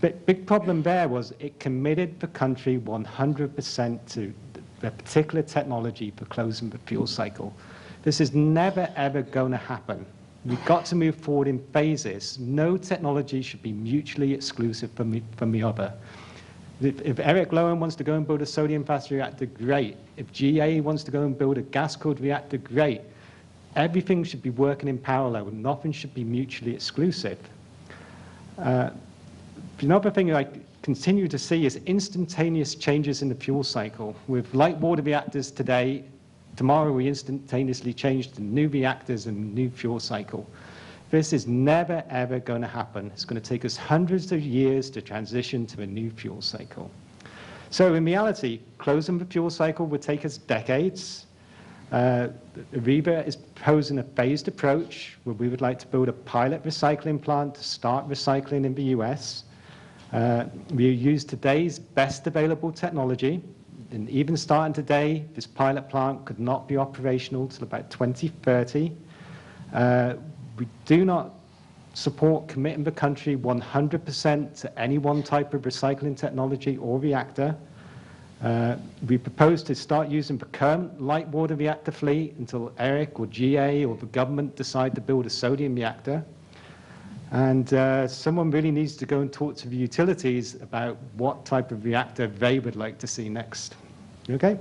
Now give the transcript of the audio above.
big, big problem there was it committed the country 100% to the particular technology for closing the fuel cycle. This is never, ever going to happen. We've got to move forward in phases. No technology should be mutually exclusive from the, from the other. If, if Eric Loewen wants to go and build a sodium fast reactor, great. If GA wants to go and build a gas-cooled reactor, great. Everything should be working in parallel. Nothing should be mutually exclusive. Uh, another thing I continue to see is instantaneous changes in the fuel cycle. With light water reactors today, tomorrow we instantaneously change to new reactors and new fuel cycle. This is never, ever going to happen. It's going to take us hundreds of years to transition to a new fuel cycle. So in reality, closing the fuel cycle would take us decades. Uh, is proposing a phased approach where we would like to build a pilot recycling plant to start recycling in the US. Uh, we use today's best available technology, and even starting today, this pilot plant could not be operational until about 2030. Uh, we do not support committing the country 100% to any one type of recycling technology or reactor. Uh, we propose to start using the current light water reactor fleet until ERIC or GA or the government decide to build a sodium reactor. And uh, someone really needs to go and talk to the utilities about what type of reactor they would like to see next. Okay?